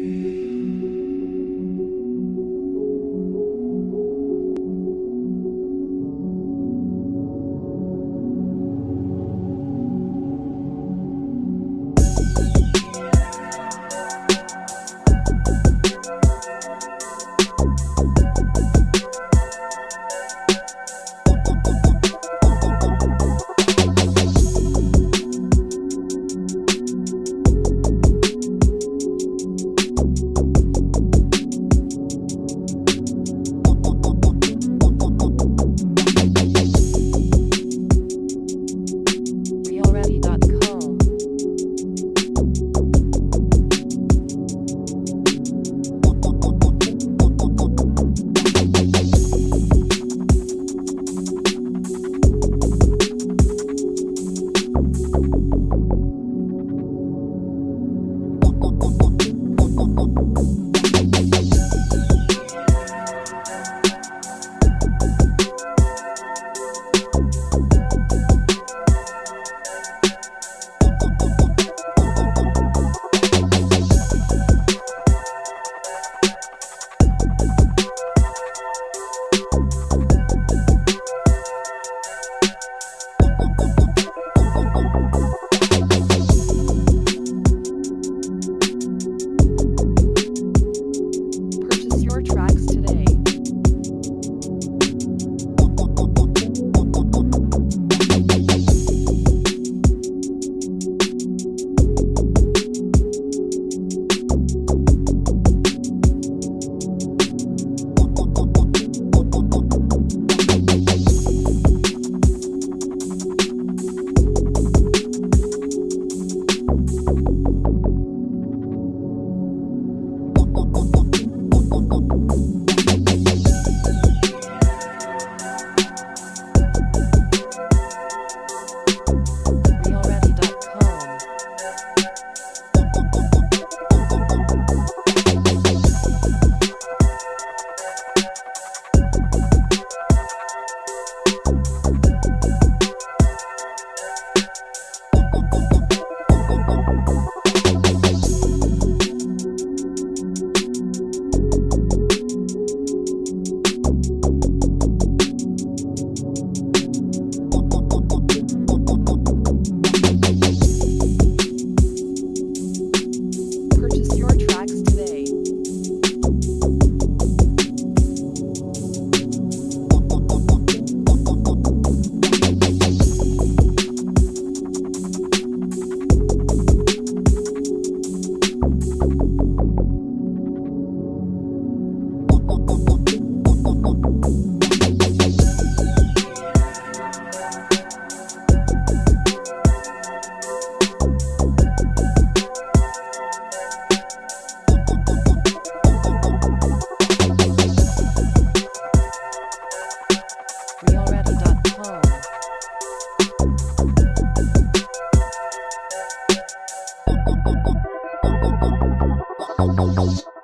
Breathe. ready. We already no, no.